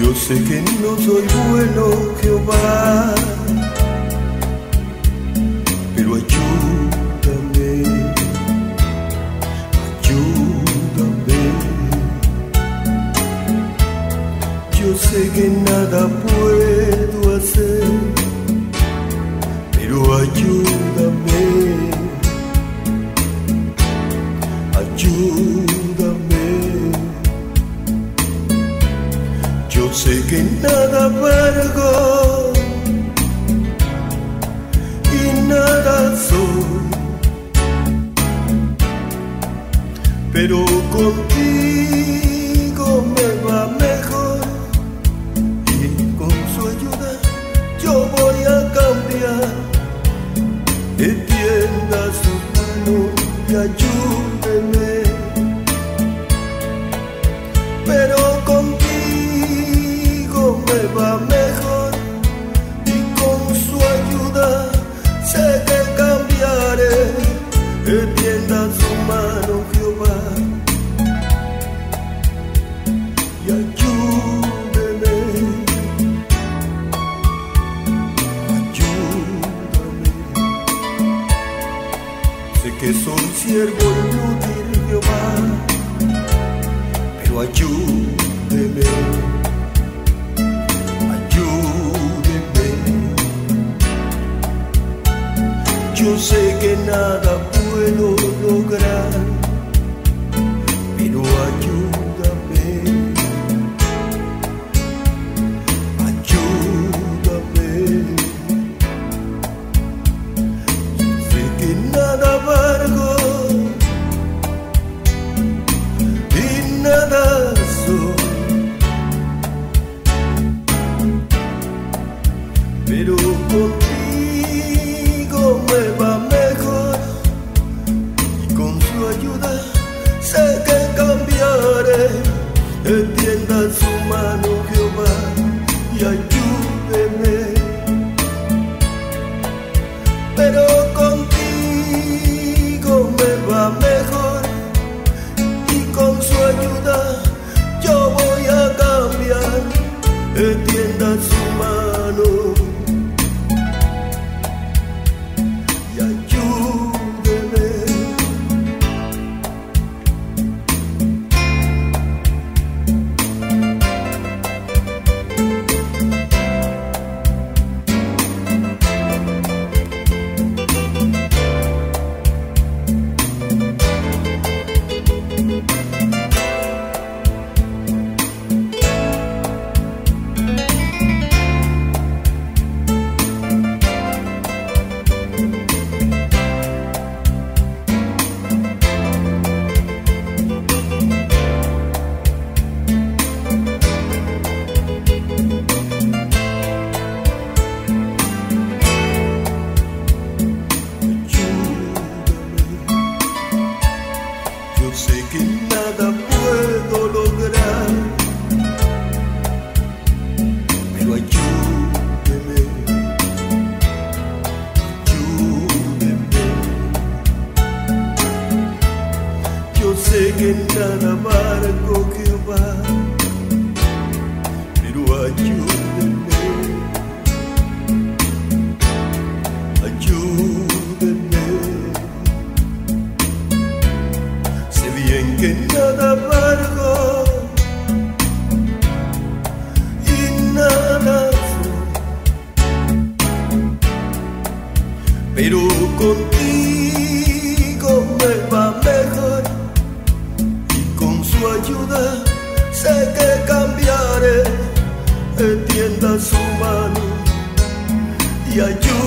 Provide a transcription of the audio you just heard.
que no soy bueno, Jehová, pero ayúdame, ayúdame. Yo sé que nada puedo hacer, pero ayúdame. Sé que nada valgo y nada soy, pero contigo me va mejor y con su ayuda yo voy a cambiar. Entienda su mano y ayúdeme que soy siervo inútil, Jehová pero ayúdeme, ayúdeme. Yo sé que nada puedo lograr, Que nada valgo Jehová, pero ayúdeme, ayúdeme. Sé bien que nada valgo y nada pero contigo sé que cambiaré. Entienda su mano y ayúdeme